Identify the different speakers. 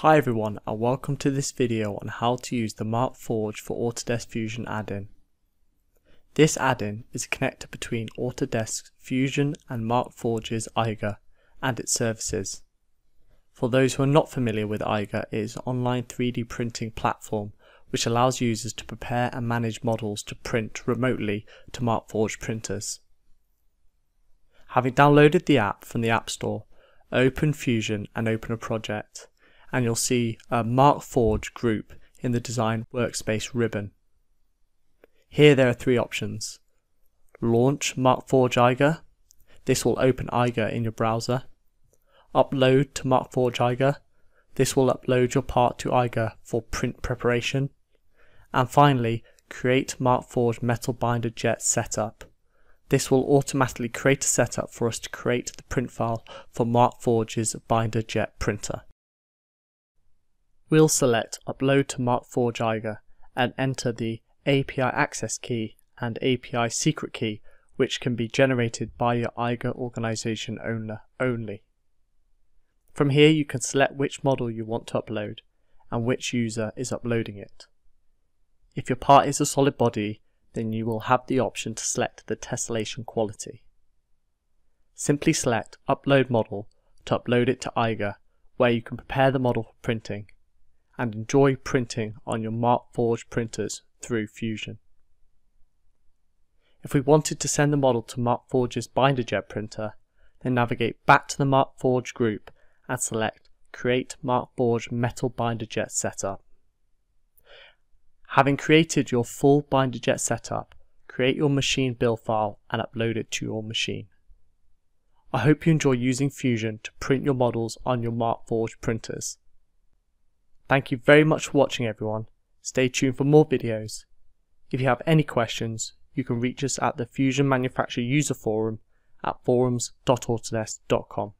Speaker 1: Hi everyone and welcome to this video on how to use the Markforged for Autodesk Fusion add-in. This add-in is a connector between Autodesk Fusion and Markforged's Eiger and its services. For those who are not familiar with Eiger, it is an online 3D printing platform which allows users to prepare and manage models to print remotely to Markforged printers. Having downloaded the app from the App Store, open Fusion and open a project and you'll see a Markforged group in the Design Workspace ribbon. Here there are three options. Launch Markforged Eiger. This will open Eiger in your browser. Upload to Markforged Eiger. This will upload your part to Eiger for print preparation. And finally, create Markforged Metal Binder Jet setup. This will automatically create a setup for us to create the print file for Markforged's Binder Jet printer. We'll select Upload to Markforged Eiger and enter the API access key and API secret key which can be generated by your Eiger organization owner only. From here you can select which model you want to upload and which user is uploading it. If your part is a solid body, then you will have the option to select the tessellation quality. Simply select Upload Model to upload it to Eiger where you can prepare the model for printing and enjoy printing on your Markforged printers through Fusion. If we wanted to send the model to Markforged's BinderJet printer, then navigate back to the Markforged group and select Create Markforged Metal BinderJet Setup. Having created your full BinderJet setup, create your machine build file and upload it to your machine. I hope you enjoy using Fusion to print your models on your Markforged printers. Thank you very much for watching everyone. Stay tuned for more videos. If you have any questions, you can reach us at the Fusion Manufacturer User Forum at forums.autodesk.com.